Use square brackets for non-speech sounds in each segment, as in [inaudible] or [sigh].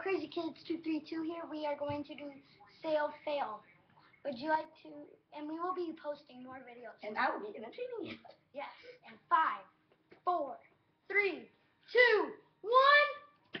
Crazy Kids 232 here. We are going to do Sail Fail. Would you like to, and we will be posting more videos. And I will be entertaining you. Yes, in five, four, three, two, one.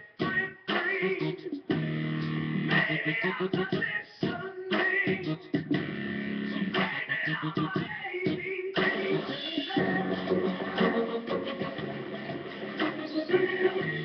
Thank [laughs] you.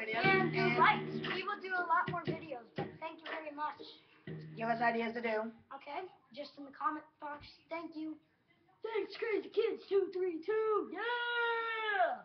Videos. and do likes. We will do a lot more videos, but thank you very much. give us ideas to do. Okay? Just in the comment box. Thank you. Thanks, Crazy Kids 232. Yeah!